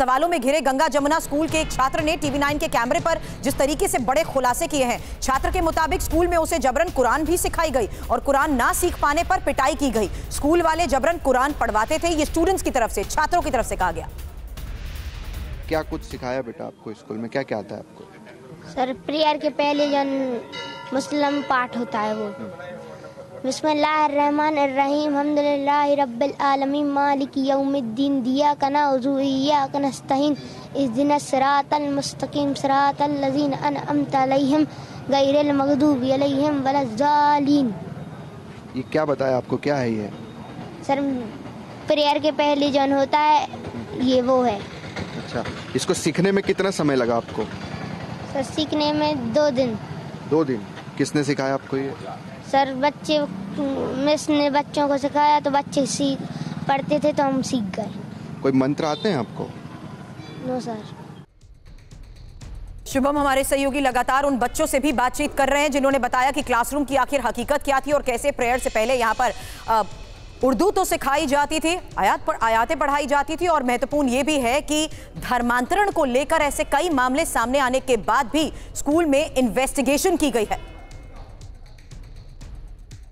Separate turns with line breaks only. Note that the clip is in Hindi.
सवालों में घिरे गंगा जमुना स्कूल के एक छात्र ने टीवी नाइन के कैमरे पर जिस तरीके से बड़े खुलासे किए हैं छात्र के मुताबिक स्कूल में उसे जबरन कुरान भी सिखाई गई और कुरान ना सीख पाने पर पिटाई की गई। स्कूल वाले जबरन कुरान पढ़वाते थे ये स्टूडेंट्स की तरफ़ से छात्रों की तरफ़ से कहा गया।
क्या कुछ सिखाया बेटा आपको स्कूल में? क्या क्या आता है आपको?
सर प्रेयर के पहले जन मुस्लिम पाठ होता है वो। मालिक यौमिद्दीन। दिया कना मगदूबी अलैहिम वलज़ालिन
ये क्या बताया आपको? क्या है ये?
सर प्रेयर के पहले जन होता है ये वो है।
अच्छा इसको सीखने में कितना समय लगा आपको?
सर सीखने में दो दिन।
दो दिन। किसने सिखाया आपको ये?
सर बच्चे मिस ने बच्चों को सिखाया तो बच्चे सीख पढ़ते थे तो हम सीख गए।
कोई मंत्र आते हैं आपको?
No sir.
शुभम हमारे सहयोगी लगातार उन बच्चों से भी बातचीत कर रहे हैं जिन्होंने बताया कि क्लासरूम की आखिर हकीकत क्या थी और कैसे प्रेयर से पहले यहाँ पर उर्दू तो सिखाई जाती थी आयात पर आयातें पढ़ाई जाती थी और महत्वपूर्ण ये भी है कि धर्मांतरण को लेकर ऐसे कई मामले सामने आने के बाद भी स्कूल में इन्वेस्टिगेशन की गई है।